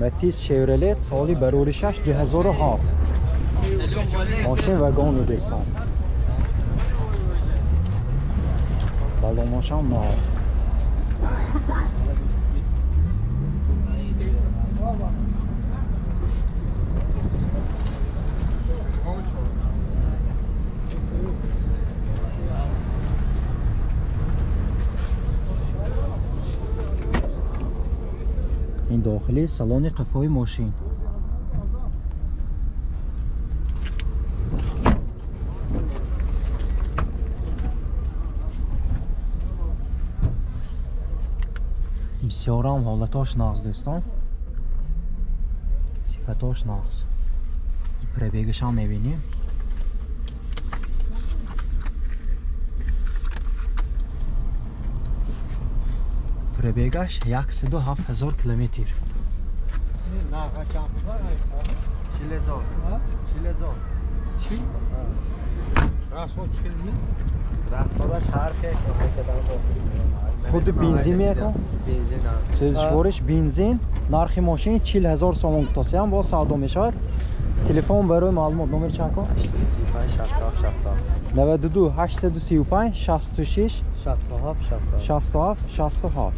متیس شورلت سالی بروری 6 2007 ماشین وگان و دیسان بلا ماشین نه дохили салони қафои мошин. Бисёрам ҳолатош нағз дӯстон. Сифатош нағз. Пребегашам мебинем пребегаш 107000 километр худи бензин мекун сезишвориш бензин нархи мошин 40000 сомон гуфтасиям боз савдо мешавад. Телефон барои маълумот. Номер чанд кун 92 835 66 67 67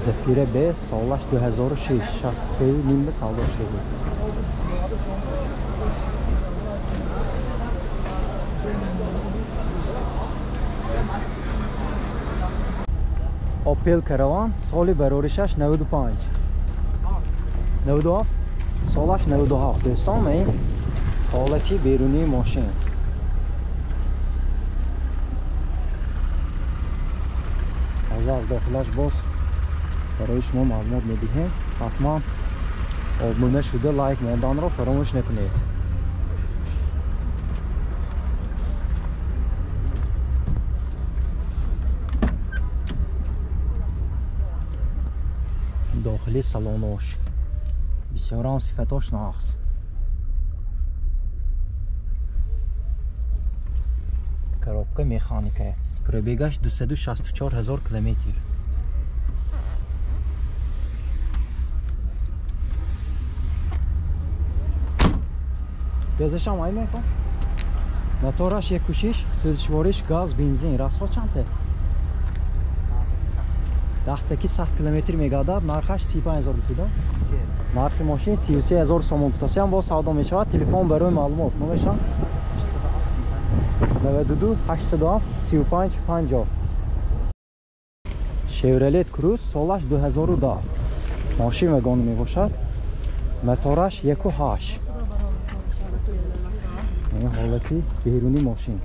Zefire B Saulaš 2006 Šasej Nimbe Saulaš 6 Opel Karavan سال برای 95 97 سالش 97 دوستان این حالتی بیرونی ماشین از از داخلش باز барои шумо маълумот медиҳем ҳатман обмона шуда лайк монданро фаромӯш накунед дохили салонош бисёрам сифатош нағз. Коробка механика пробегаш 264 000 километр безашам ай мекун? Мотораш як кушиш сӯзишвориш газ бензин. Расхо чанте дахтаки 100 километр мегардад. Нархаш 35000 гуфида нархи мошин 33000 сомон гуфтасиам бо савдо мешавад. Телефон барои маълумот. Номешам 92 807 35 50 шевролет круз солаш 2010 мошин вагони мебошад. Мотораш 18 ин ҳолати беруни мошин.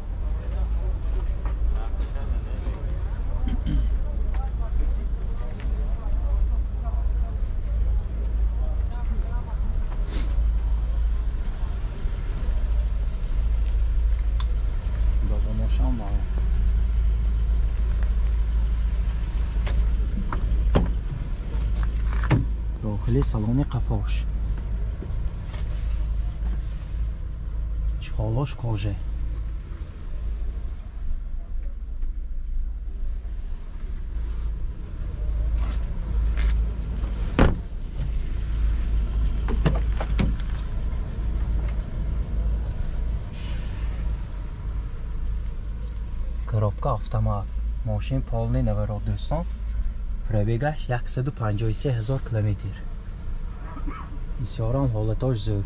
Дохили салони қафош чихолош коже коробка автомат мошин полни наворот дӯстон пробегаш 153000 км бисёрам ҳолатош зӯр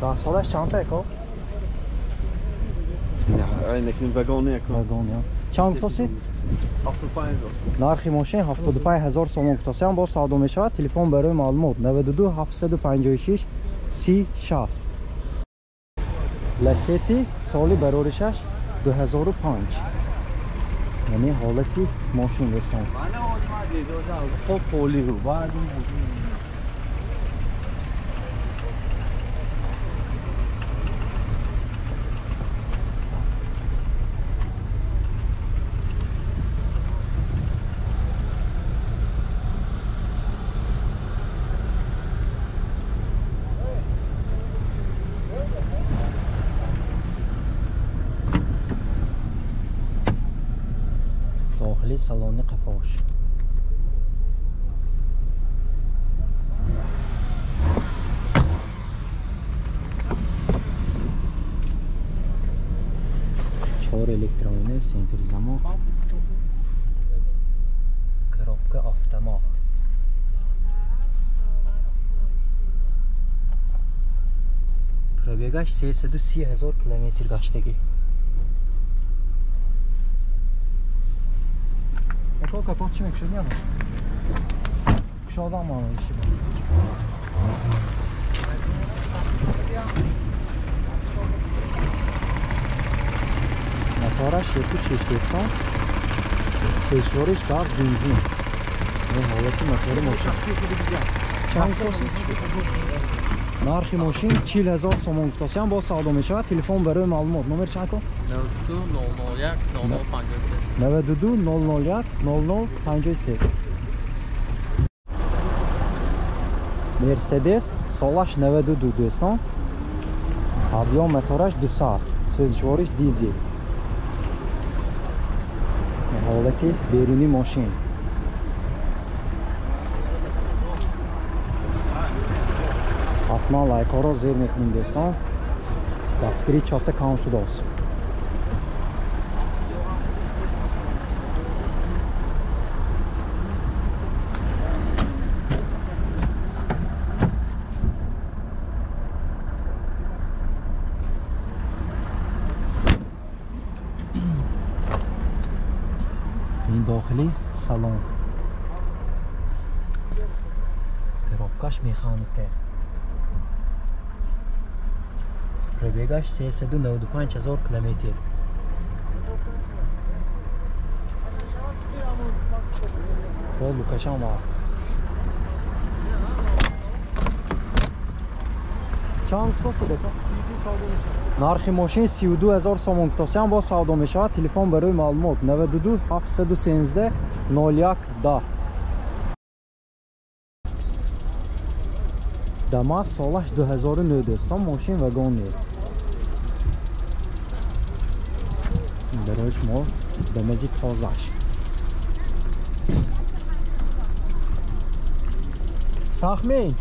дастҳолаш чандтако чанд гуфтоси нархи мошин 75000 сомон гуфтасиам боз савдо мешавад телефон барои маълумот 92 756 3060 ласети соли бароришаш 2005 яъне ҳолати мошин дӯстон داخلی سالن قفاش چهار الکترونی سنتر زمان коробка автомат пробегаш 330 Çok kapalı çimek şey değil mi? Aşağıdan mı alalım şimdi? Motora şirketi çeşitliyorsa Seçiyoruz daha benzin Ne halaki motoru moşin Çan kosi Narxi moşin 4000 somonga tutasiz ham bos savdo meshavad telefon berib ma'lumot nomer chako Nevdu nol nol yak, nol nol pancası. Nevdudu nol nol yak, nol nol pancası. Mercedes Solaş 9200 Avion motoraj 200 Sözcüvarış dizi Haleti beruni maşin. Atma laykara zermek mindestan Dastgiri çatı kanşuda olsun кам шудааст ин дохили салон коробкаш механика пробегаш 395 000 километр пол лукашама Чанд гуфтоси дека нархи мошин 32 000 сомон гуфтосиам бо савдо мешавад телефон барои маълумот 92 713 01 10 дамаз солаш 2009 дӯстон мошин вагоне барои шумо дамази тозаш сахмин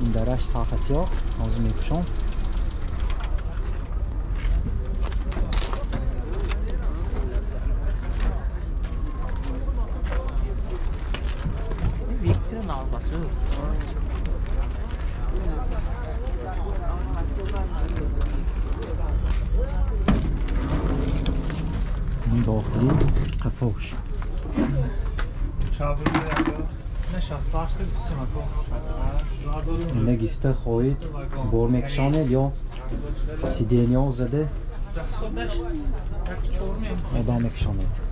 une darache sahasio dans une couchon. Um doce, cafouche. Tchau, obrigado. نه 68 اینا گیفته خواهید بار میکشانید یا سیدینی ها زده؟ ادا میکشانید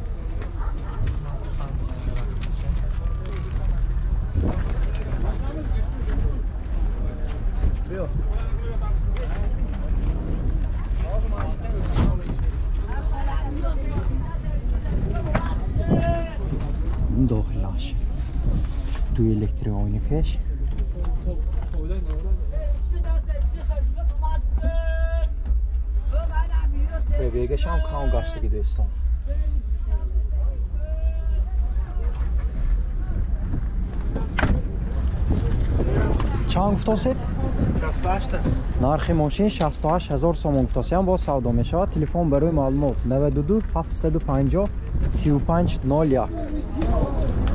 داخل لاشه ду электриони пеш бегашам кам гаштаги дӯстон. Чанд гуфтосед нархи мошин 68 000 сомон гуфтосиам бо савдо мешавад. Телефон барои маълумот. 92 750 35 01